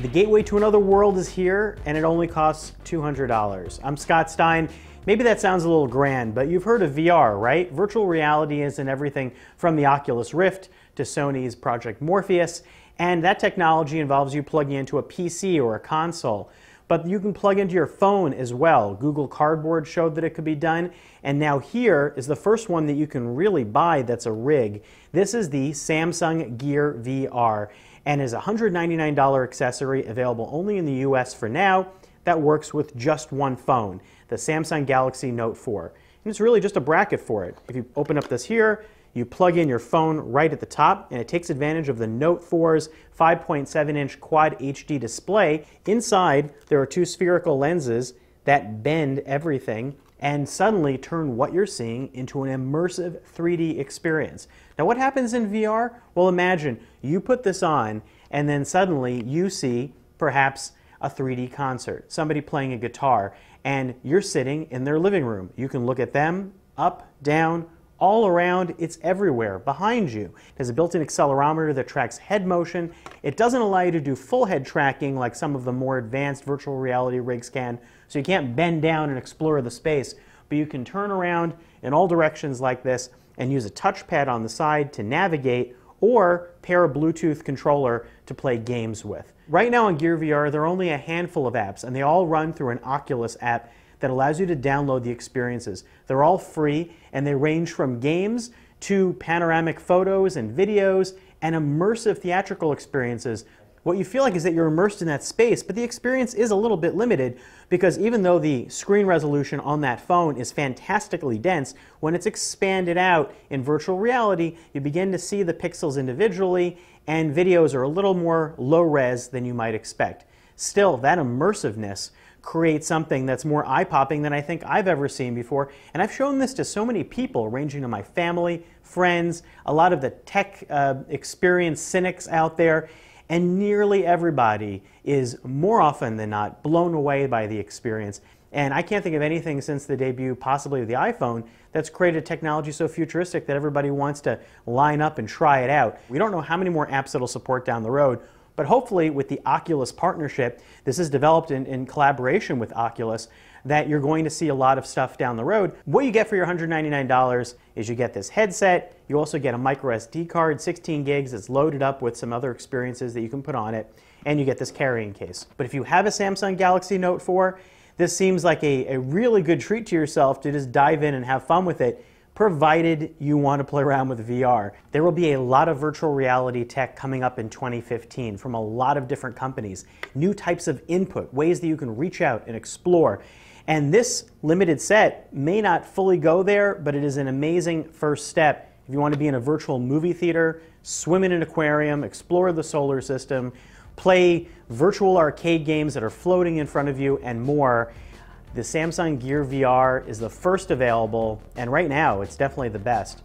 The gateway to another world is here, and it only costs $200. I'm Scott Stein. Maybe that sounds a little grand, but you've heard of VR, right? Virtual reality is in everything from the Oculus Rift to Sony's Project Morpheus, and that technology involves you plugging into a PC or a console. But you can plug into your phone as well. Google Cardboard showed that it could be done, and now here is the first one that you can really buy that's a rig. This is the Samsung Gear VR and is a $199 accessory available only in the US for now that works with just one phone, the Samsung Galaxy Note 4. And it's really just a bracket for it. If you open up this here, you plug in your phone right at the top, and it takes advantage of the Note 4's 5.7 inch Quad HD display. Inside, there are two spherical lenses that bend everything and suddenly turn what you're seeing into an immersive 3D experience. Now, what happens in VR? Well, imagine you put this on, and then suddenly you see perhaps a 3D concert, somebody playing a guitar, and you're sitting in their living room. You can look at them up, down, all around, it's everywhere, behind you. There's a built-in accelerometer that tracks head motion. It doesn't allow you to do full head tracking like some of the more advanced virtual reality rigs can, so you can't bend down and explore the space, but you can turn around in all directions like this and use a touchpad on the side to navigate or pair a Bluetooth controller to play games with. Right now on Gear VR, there are only a handful of apps, and they all run through an Oculus app that allows you to download the experiences. They're all free, and they range from games to panoramic photos and videos and immersive theatrical experiences what you feel like is that you're immersed in that space, but the experience is a little bit limited because even though the screen resolution on that phone is fantastically dense, when it's expanded out in virtual reality, you begin to see the pixels individually and videos are a little more low res than you might expect. Still, that immersiveness creates something that's more eye-popping than I think I've ever seen before. And I've shown this to so many people, ranging to my family, friends, a lot of the tech uh, experienced cynics out there, and nearly everybody is more often than not blown away by the experience. And I can't think of anything since the debut, possibly of the iPhone, that's created technology so futuristic that everybody wants to line up and try it out. We don't know how many more apps it'll support down the road, but hopefully with the Oculus partnership, this is developed in, in collaboration with Oculus, that you're going to see a lot of stuff down the road. What you get for your $199 is you get this headset, you also get a micro SD card, 16 gigs, it's loaded up with some other experiences that you can put on it, and you get this carrying case. But if you have a Samsung Galaxy Note 4, this seems like a, a really good treat to yourself to just dive in and have fun with it provided you want to play around with VR. There will be a lot of virtual reality tech coming up in 2015 from a lot of different companies. New types of input, ways that you can reach out and explore. And this limited set may not fully go there, but it is an amazing first step. If you want to be in a virtual movie theater, swim in an aquarium, explore the solar system, play virtual arcade games that are floating in front of you, and more, the Samsung Gear VR is the first available, and right now it's definitely the best.